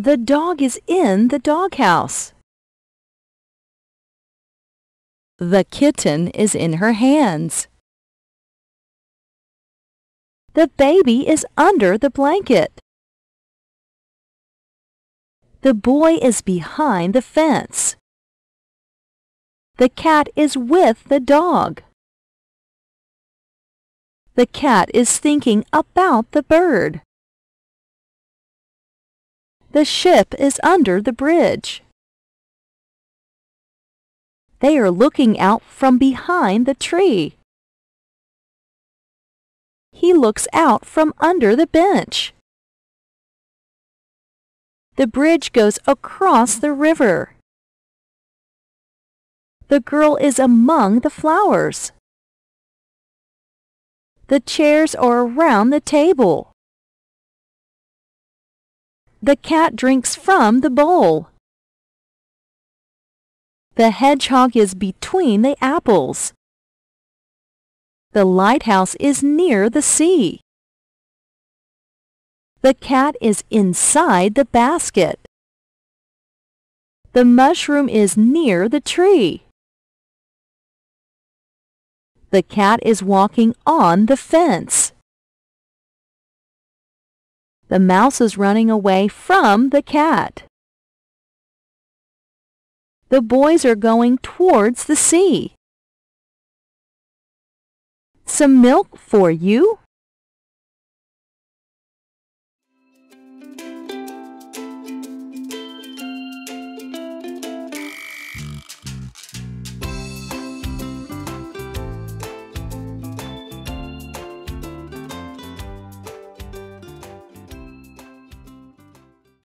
The dog is in the doghouse. The kitten is in her hands. The baby is under the blanket. The boy is behind the fence. The cat is with the dog. The cat is thinking about the bird. The ship is under the bridge. They are looking out from behind the tree. He looks out from under the bench. The bridge goes across the river. The girl is among the flowers. The chairs are around the table. The cat drinks from the bowl. The hedgehog is between the apples. The lighthouse is near the sea. The cat is inside the basket. The mushroom is near the tree. The cat is walking on the fence. The mouse is running away from the cat. The boys are going towards the sea. Some milk for you?